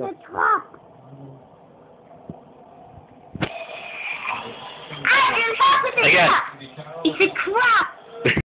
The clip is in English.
The. I talk with the Again. It's a crop.